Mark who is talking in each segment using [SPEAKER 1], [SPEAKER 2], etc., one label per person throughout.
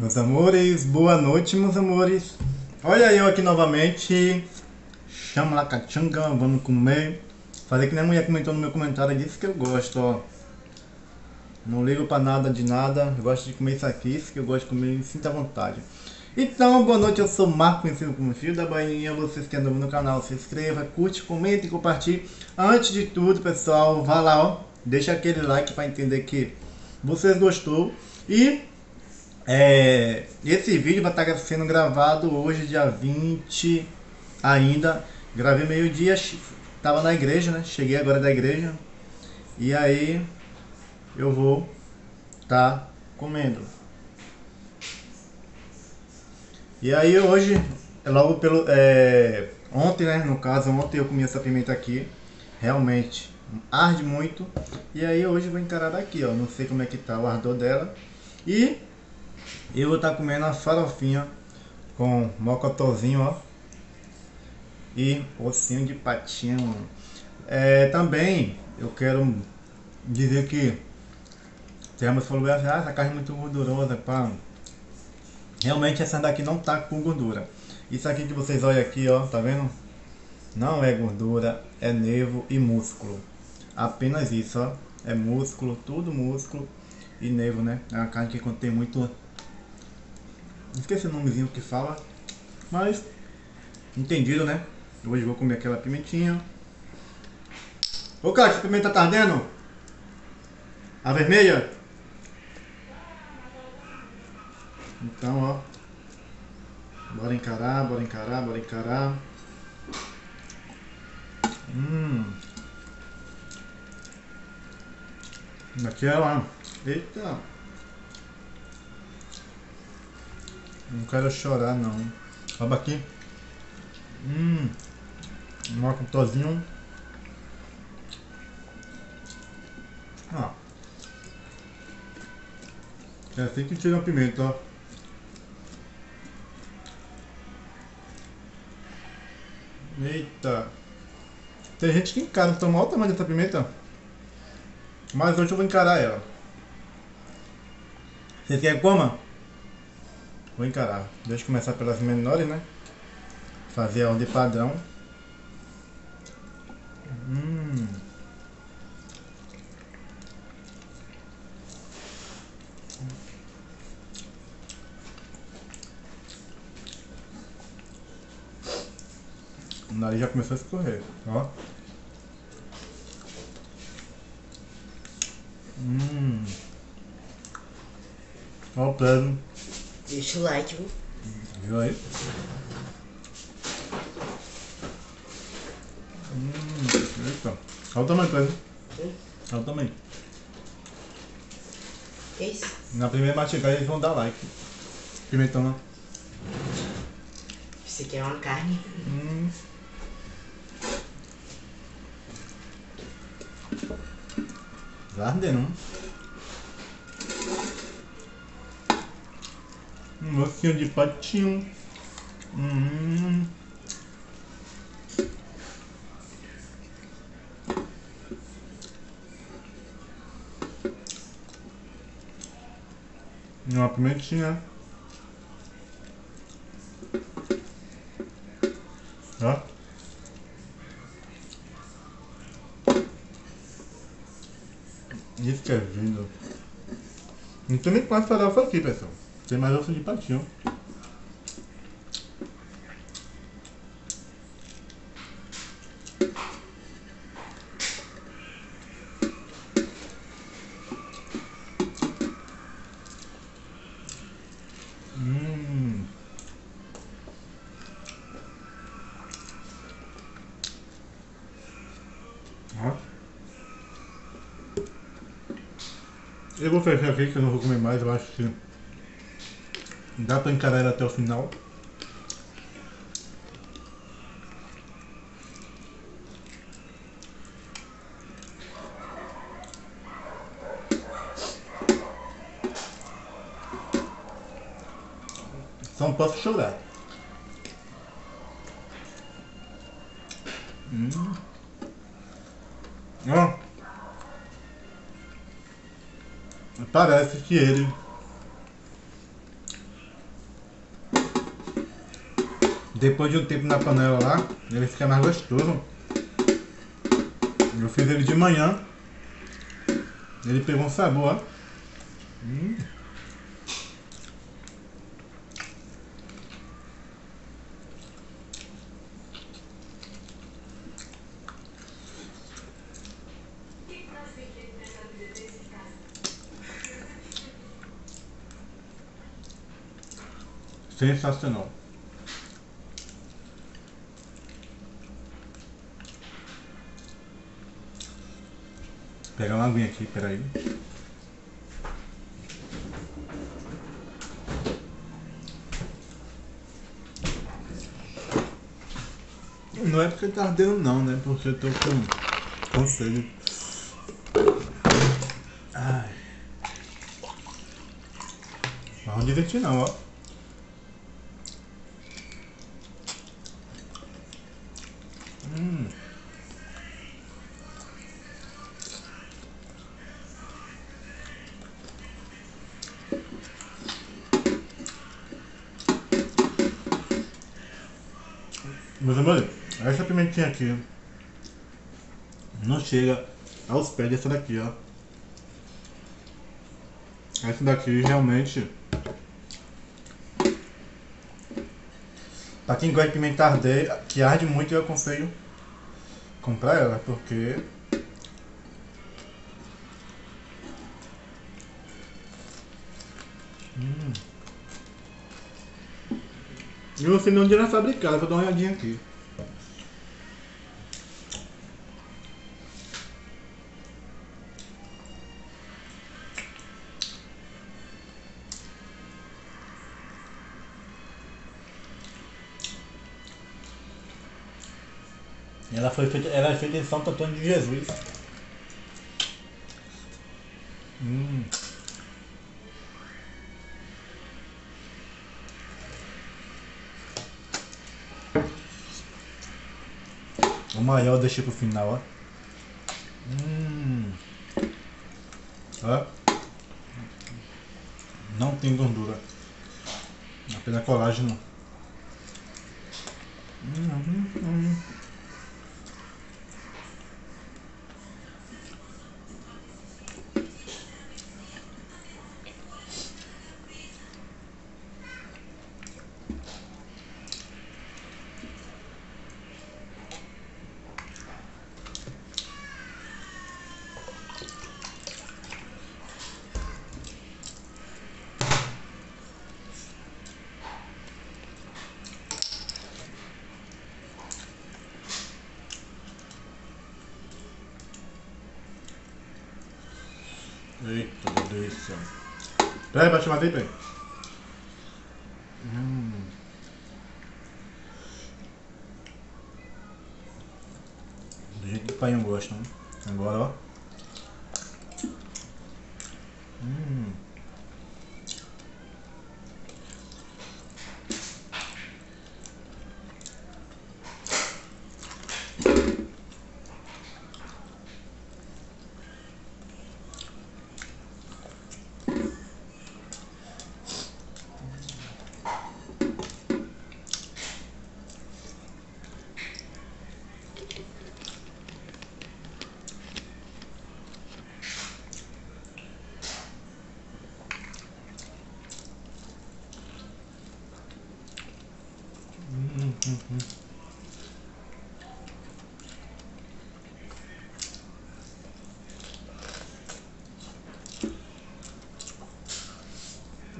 [SPEAKER 1] Meus amores, boa noite, meus amores. Olha eu aqui novamente. Chama lá cachanga, vamos comer. Fazer que nem a mulher comentou no meu comentário, disse que eu gosto, ó. Não ligo pra nada de nada, eu gosto de comer isso aqui, isso que eu gosto de comer, sinta à vontade. Então, boa noite, eu sou Marco, conhecido como Fio da Bainha. Vocês que andam no canal, se inscreva, curte, comente e compartilhe. Antes de tudo, pessoal, vá lá, ó. Deixa aquele like para entender que vocês gostou. E é, esse vídeo vai estar sendo gravado hoje, dia 20 ainda. Gravei meio-dia, tava na igreja, né? Cheguei agora da igreja. E aí eu vou tá comendo. E aí hoje, logo pelo. É, ontem, né? No caso, ontem eu comi essa pimenta aqui. Realmente arde muito. E aí hoje eu vou encarar daqui, ó. Não sei como é que tá o ardor dela. E eu vou estar tá comendo a farofinha com mocotozinho, ó. E ossinho de patinho. É, também eu quero dizer que temos falou ah, essa carne é muito gordurosa, pá. Realmente essa daqui não tá com gordura. Isso aqui que vocês olham aqui, ó, tá vendo? Não é gordura, é nervo e músculo. Apenas isso, ó. É músculo, tudo músculo e nervo, né? É uma carne que contém muito Esqueci o nomezinho que fala. Mas, entendido, né? Hoje vou comer aquela pimentinha. Ô, cara, essa pimenta tá ardendo? A vermelha? Então, ó. Bora encarar, bora encarar, bora encarar. Hum. Daquela. Eita. Não quero chorar não. Olha aqui. Hum. Um tozinho. Ah. É assim que tira a pimenta, ó. Eita. Tem gente que encara, então olha o tamanho dessa pimenta. Mas hoje eu vou encarar ela. Vocês querem que coma? Vou encarar. Deixa eu começar pelas menores, né? Fazer a de padrão. Hum. O nariz já começou a escorrer, ó. Hum. Ó o plano.
[SPEAKER 2] Deixa o like, viu?
[SPEAKER 1] Viu aí? Hum, eita. Olha o tamanho, Pedro. Hum? Olha o tamanho.
[SPEAKER 2] Esse?
[SPEAKER 1] Na primeira mastigada eles vão dar like. Pimentão não.
[SPEAKER 2] Você quer uma carne? Hum.
[SPEAKER 1] Tá ardendo, não? Ossinho de patinho. Hum. Uma pimentinha. Ó. Isso que é lindo. Não tem nem quase farofa aqui, pessoal. Tem mais osso de patinho. Hum. Eu vou fechar aqui que eu não vou comer mais, eu acho que Dá pra encarar até o final. Só não posso chorar. Hum. Ó. Parece que ele Depois de um tempo na panela lá, ele fica mais gostoso. Eu fiz ele de manhã. Ele pegou um sabor, ó. Hum. Sensacional. Pegar uma aguinha aqui, peraí. Não é porque tá ardendo não, né? Porque eu tô com, com sede. Ai. Mas não divertir não, ó. Meus amores, essa pimentinha aqui não chega aos pés dessa daqui, ó. Essa daqui realmente. Pra quem gosta de pimenta arder, que arde muito, eu aconselho comprar ela, porque. Hum. Eu não sei nem onde ela é fabricada, vou dar uma olhadinha aqui. Ela foi feita, ela é feita em Santo Antônio de Jesus. Maior eu deixei pro final, ó. Hum. Ó. Não tem gordura. Apenas colágeno. Hum, hum, hum. Eita, delícia. Peraí, bate mais aí, peraí. Hum. Do jeito que o pai não gosta, né? Agora, ó. Hum. Hum, hum, hum.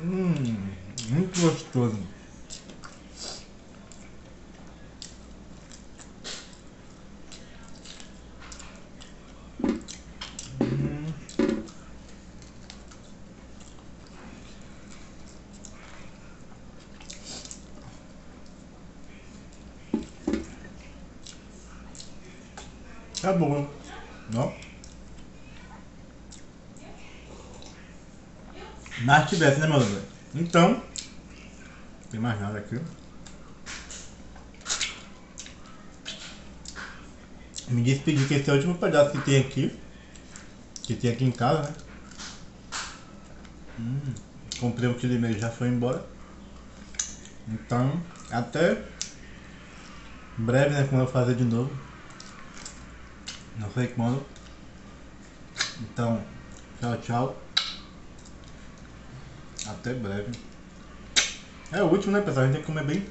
[SPEAKER 1] Hum, muito gostoso. Hum. Tá bom, não? Mas tivesse, né, meu Deus? Então, tem mais nada aqui. Me despedi que esse é o último pedaço que tem aqui. Que tem aqui em casa, né? Hum, comprei um quilo e meio já foi embora. Então, até breve, né? Como eu fazer de novo. Não sei quando. Então, tchau, tchau. Até breve. É o último, né, pessoal? A gente tem que comer bem.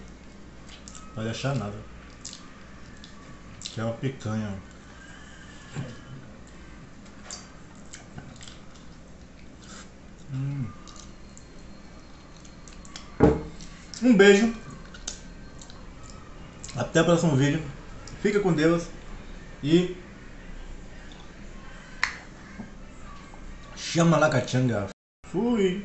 [SPEAKER 1] Pode achar nada. Que é uma picanha. Hum. Um beijo. Até o próximo vídeo. Fica com Deus. E. Chama lá Cachanga. Fui.